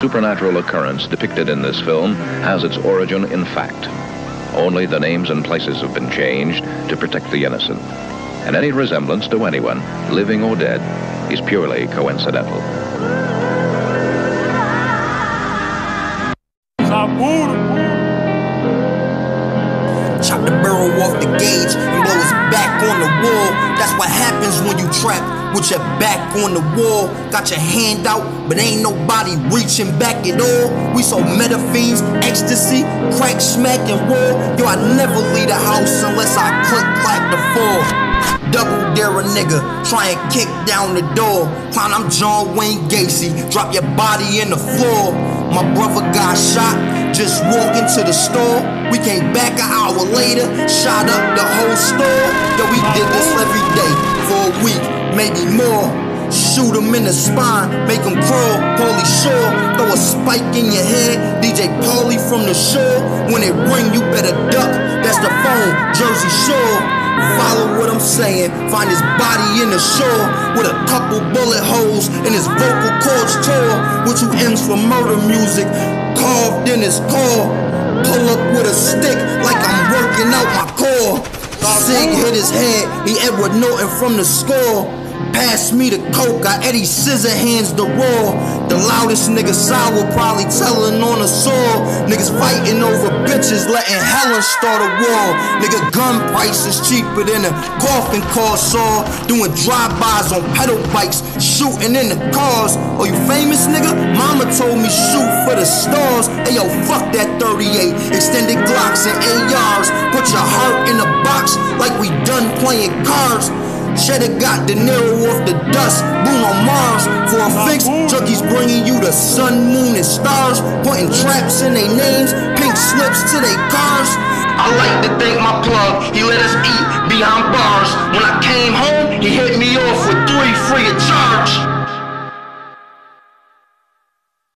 supernatural occurrence depicted in this film has its origin in fact. Only the names and places have been changed to protect the innocent. And any resemblance to anyone, living or dead, is purely coincidental. The barrel off the gauge and blow back on the. That's what happens when you trap with your back on the wall. Got your hand out, but ain't nobody reaching back at all. We so metaphines, ecstasy, crack, smack, and war. Yo, I never leave the house unless I click, clap the fall. Double dare a nigga, try and kick down the door. Clown, I'm John Wayne Gacy. Drop your body in the floor. My brother got shot, just walking to the store. We came back an hour later, shot up the whole store. Yo, we did this every day for a week, maybe more. Shoot him in the spine, make him crawl. Pauly Shore, throw a spike in your head. DJ Pauly from the shore. When it ring, you better duck. That's the phone, Jersey Shore. Follow saying. Find his body in the shore with a couple bullet holes in his vocal cords tore. With two M's for murder music carved in his core. Pull up with a stick like I'm working out my core. Sig hit his head. He Edward Norton from the score. Pass me the coke, I Eddie Scissor hands the raw. The loudest nigga sour probably telling on a saw. Niggas fighting over bitches, letting Helen start a war. Nigga, gun prices cheaper than a coffin cost saw. Doing drive-bys on pedal bikes, shooting in the cars. Oh, you famous nigga? Mama told me shoot for the stars. Hey yo, fuck that 38. Extended Glocks and ARs. Put your heart in a box like we done playing cards. Shoulda got De Niro off the dust, Bruno Mars. For a fix, junkies bringing you the sun, moon, and stars. Putting traps in their names, pink slips to their cars. I like to thank my plug, he let us eat behind bars. When I came home, he hit me off with three free